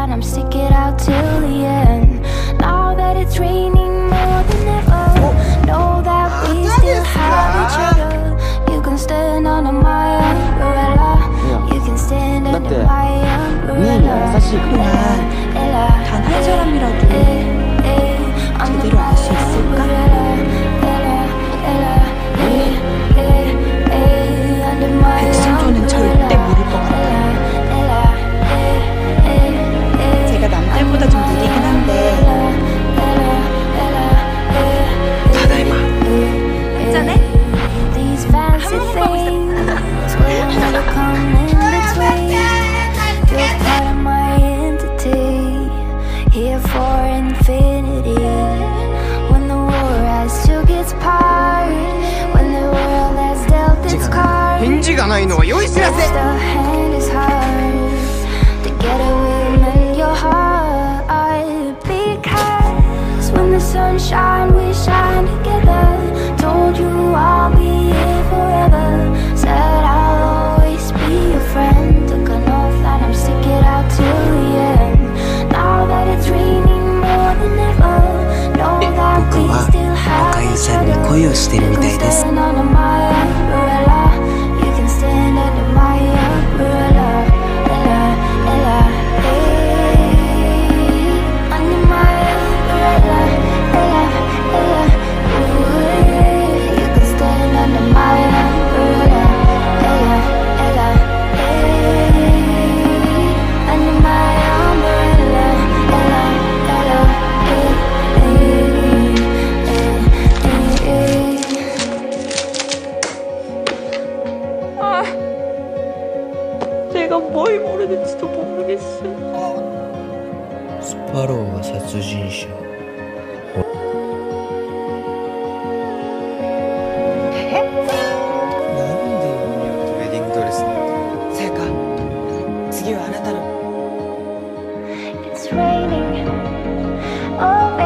but I'm sticking out till the end. Now that it's raining. here for infinity. When the war has took its part When the world has dealt its cards 返事がないのは良い知らせ The hand is hard To get away 恋をしてるみたいです。 내가 뭘 모르는지도 모르겠 어. 스파로우가 사수진이 셔. It's raining. Oh.